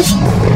Christmas.